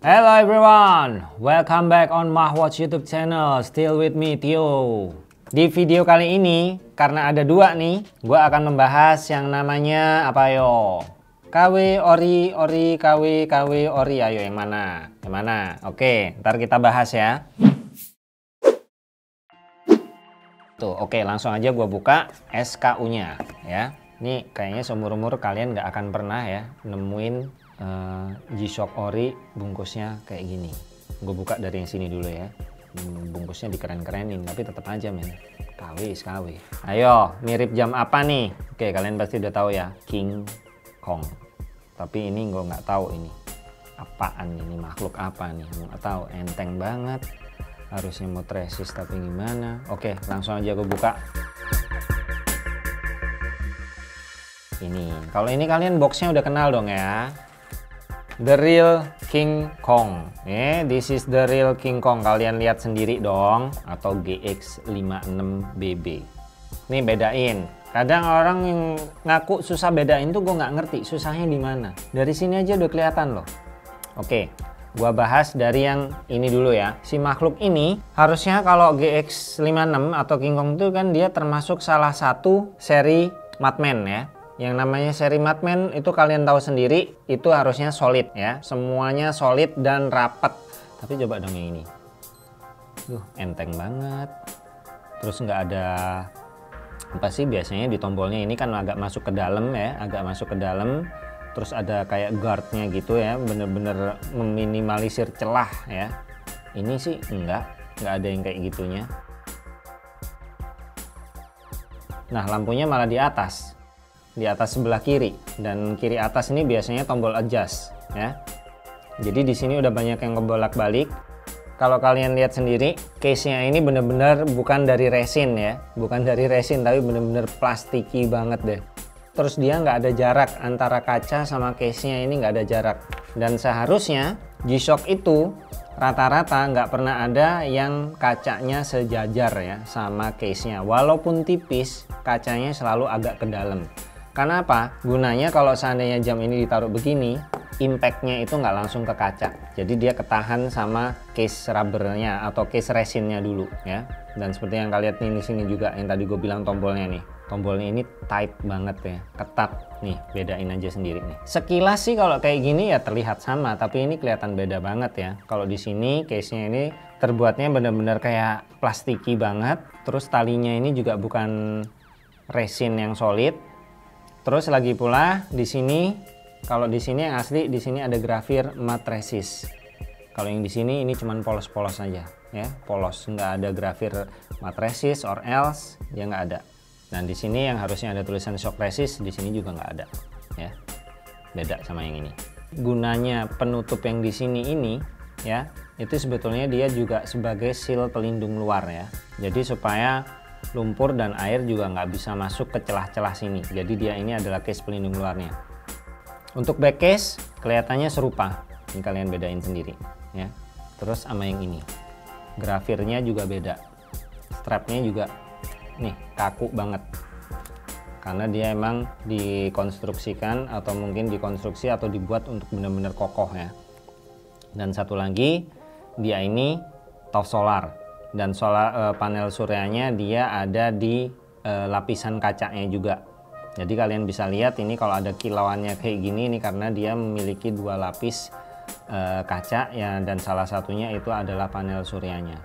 Hello everyone, welcome back on Mahwatch YouTube channel. Still with me Tio. Di video kali ini, karena ada dua nih, gue akan membahas yang namanya apa yo? KW ori ori KW KW ori ayo yang mana? Yang mana? Oke, ntar kita bahas ya. Tuh, oke langsung aja gue buka SKU-nya ya. Ini kayaknya seumur-umur kalian nggak akan pernah ya nemuin uh, G-Shock ori bungkusnya kayak gini. Gue buka dari yang sini dulu ya. Hmm, bungkusnya dikeren-kerenin tapi tetap aja men. KW KW. Ayo, mirip jam apa nih? Oke, kalian pasti udah tahu ya, King Kong. Tapi ini gue nggak tahu ini apaan ini makhluk apa nih nggak tahu enteng banget harusnya mau resist tapi gimana oke langsung aja gue buka ini kalau ini kalian boxnya udah kenal dong ya The Real King Kong. Eh this is The Real King Kong. Kalian lihat sendiri dong. Atau GX56BB ini bedain. Kadang orang yang ngaku susah bedain tuh gue nggak ngerti susahnya di mana. Dari sini aja udah kelihatan loh. Oke Gua bahas dari yang ini dulu ya. Si makhluk ini harusnya kalau GX56 atau King Kong itu kan dia termasuk salah satu seri Madman ya. Yang namanya seri Madman itu kalian tahu sendiri itu harusnya solid ya. Semuanya solid dan rapat. Tapi coba dong yang ini. Duh, enteng banget. Terus nggak ada apa sih biasanya di tombolnya ini kan agak masuk ke dalam ya, agak masuk ke dalam terus ada kayak guardnya gitu ya bener-bener meminimalisir celah ya ini sih enggak enggak ada yang kayak gitunya nah lampunya malah di atas di atas sebelah kiri. Dan kiri atas ini biasanya tombol adjust ya. Jadi di sini udah banyak yang kebolak-balik kalau kalian lihat sendiri case-nya ini bener-bener bukan dari resin ya. Bukan dari resin tapi bener-bener plastiki banget deh. Terus dia nggak ada jarak antara kaca sama case-nya ini nggak ada jarak. Dan seharusnya G-Shock itu rata-rata nggak pernah ada yang kacanya sejajar ya sama case-nya. Walaupun tipis kacanya selalu agak ke dalam karena apa? gunanya kalau seandainya jam ini ditaruh begini impactnya itu nggak langsung ke kaca. Jadi dia ketahan sama case rubbernya atau case resinnya dulu ya. Dan seperti yang kalian lihat nih di sini juga yang tadi gue bilang tombolnya nih. Tombolnya ini tight banget ya ketat nih bedain aja sendiri nih. Sekilas sih kalau kayak gini ya terlihat sama tapi ini kelihatan beda banget ya. Kalau di sini case nya ini terbuatnya benar-benar kayak plastiki banget terus talinya ini juga bukan resin yang solid terus lagi pula di sini kalau di sini yang asli di sini ada grafir matte resist kalau yang di sini ini cuman polos-polos aja ya polos nggak ada grafir matte resist or else dia nggak ada dan di sini yang harusnya ada tulisan shock resist, di sini juga nggak ada, ya. Beda sama yang ini. Gunanya penutup yang di sini ini, ya, itu sebetulnya dia juga sebagai seal pelindung luar ya. Jadi supaya lumpur dan air juga nggak bisa masuk ke celah-celah sini. Jadi dia ini adalah case pelindung luarnya. Untuk back case kelihatannya serupa. Ini kalian bedain sendiri, ya. Terus sama yang ini, grafirnya juga beda. Strapnya juga nih kaku banget karena dia emang dikonstruksikan atau mungkin dikonstruksi atau dibuat untuk benar-benar kokoh ya dan satu lagi dia ini top solar dan solar e, panel suryanya dia ada di e, lapisan kacanya juga. Jadi kalian bisa lihat ini kalau ada kilauannya kayak gini ini karena dia memiliki dua lapis e, kaca ya dan salah satunya itu adalah panel suryanya.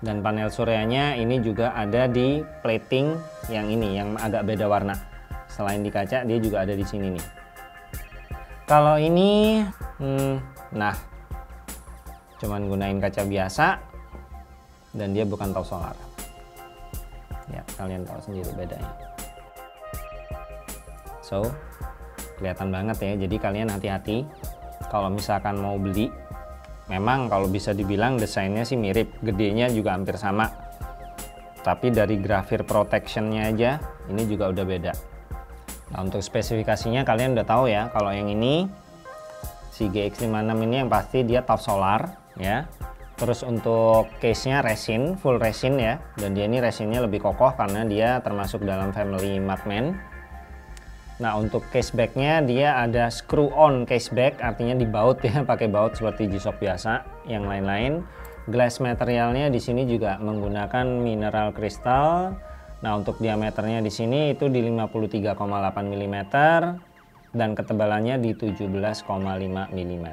Dan panel suryanya ini juga ada di plating yang ini yang agak beda warna. Selain di kaca dia juga ada di sini nih. Kalau ini hmm, nah cuman gunain kaca biasa dan dia bukan top solar. Ya kalian tahu sendiri bedanya. So kelihatan banget ya. Jadi kalian hati-hati. Kalau misalkan mau beli memang kalau bisa dibilang desainnya sih mirip. Gedenya juga hampir sama. Tapi dari grafir protectionnya aja ini juga udah beda. Nah untuk spesifikasinya kalian udah tahu ya. Kalau yang ini si GX56 ini yang pasti dia top solar ya terus untuk case nya resin full resin ya dan dia ini resinnya lebih kokoh karena dia termasuk dalam family Madman Nah untuk casebacknya dia ada screw on caseback artinya dibaut ya pakai baut seperti G-Shock biasa yang lain-lain. Glass materialnya di sini juga menggunakan mineral kristal. Nah untuk diameternya di sini itu di 53,8 mm dan ketebalannya di 17,5 mm.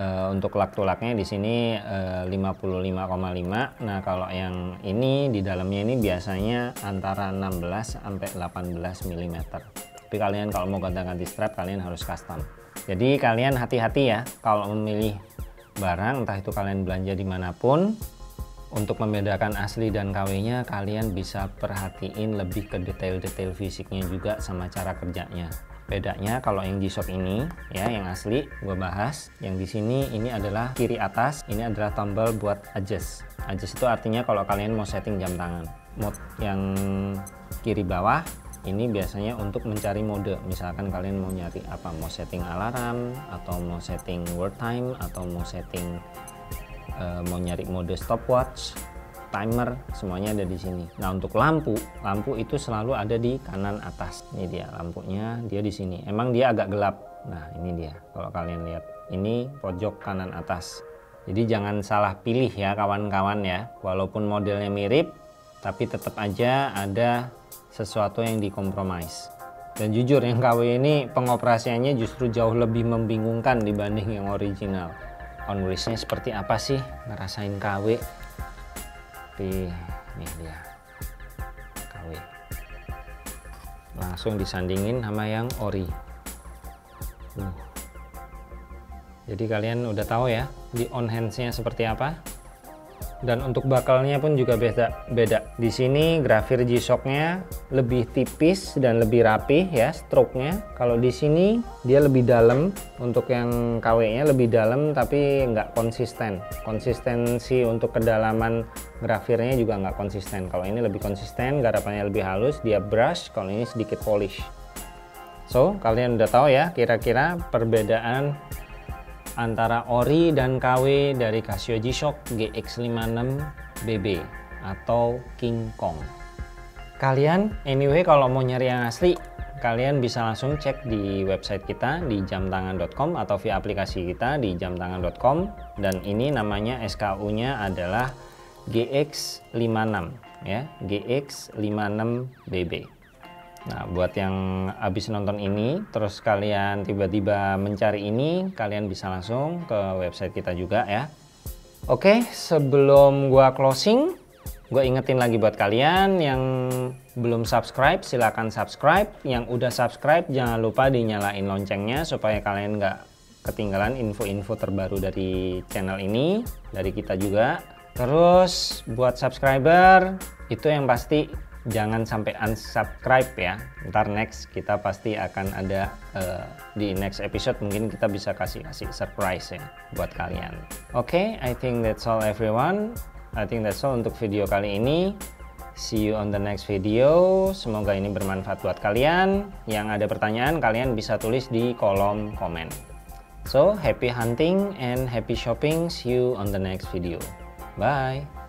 Uh, untuk lak tulaknya di sini uh, 55,5. Nah, kalau yang ini di dalamnya ini biasanya antara 16 sampai 18 mm. Tapi kalian kalau mau ganti-ganti strap kalian harus custom. Jadi kalian hati-hati ya kalau memilih barang entah itu kalian belanja di mana pun untuk membedakan asli dan KW-nya kalian bisa perhatiin lebih ke detail-detail fisiknya juga sama cara kerjanya bedanya kalau yang G-Shock ini ya yang asli gue bahas yang di sini ini adalah kiri atas ini adalah tombol buat adjust. Adjust itu artinya kalau kalian mau setting jam tangan. Mode yang kiri bawah ini biasanya untuk mencari mode. Misalkan kalian mau nyari apa mau setting alarm atau mau setting world time atau mau setting uh, mau nyari mode stopwatch timer semuanya ada di sini. Nah untuk lampu lampu itu selalu ada di kanan atas. Ini dia lampunya dia di sini. Emang dia agak gelap. Nah ini dia kalau kalian lihat. Ini pojok kanan atas. Jadi jangan salah pilih ya kawan-kawan ya. Walaupun modelnya mirip tapi tetap aja ada sesuatu yang dikompromis dan jujur yang KW ini pengoperasiannya justru jauh lebih membingungkan dibanding yang original. On seperti apa sih? Ngerasain KW tapi nih dia KW langsung disandingin sama yang ori. Jadi kalian udah tahu ya di on handsnya seperti apa? Dan untuk bakalnya pun juga beda beda. Di sini grafir G-Shocknya lebih tipis dan lebih rapih ya stroke-nya. Kalau di sini dia lebih dalam. Untuk yang KW nya lebih dalam tapi nggak konsisten. Konsistensi untuk kedalaman grafirnya juga nggak konsisten. Kalau ini lebih konsisten garapannya lebih halus dia brush. Kalau ini sedikit polish. So kalian udah tahu ya kira-kira perbedaan antara ori dan KW dari Casio G-Shock GX56BB atau King Kong. Kalian anyway kalau mau nyari yang asli, kalian bisa langsung cek di website kita di jamtangan.com atau via aplikasi kita di jamtangan.com dan ini namanya SKU-nya adalah GX56 ya, GX56BB. Nah, buat yang habis nonton ini, terus kalian tiba-tiba mencari ini, kalian bisa langsung ke website kita juga ya. Oke, sebelum gua closing, gue ingetin lagi buat kalian yang belum subscribe, silahkan subscribe. Yang udah subscribe, jangan lupa dinyalain loncengnya supaya kalian nggak ketinggalan info-info terbaru dari channel ini, dari kita juga. Terus buat subscriber, itu yang pasti jangan sampai unsubscribe ya ntar next kita pasti akan ada uh, di next episode mungkin kita bisa kasih kasih surprise ya buat kalian oke okay, I think that's all everyone I think that's all untuk video kali ini. See you on the next video. Semoga ini bermanfaat buat kalian. Yang ada pertanyaan kalian bisa tulis di kolom komen. So happy hunting and happy shopping. See you on the next video. Bye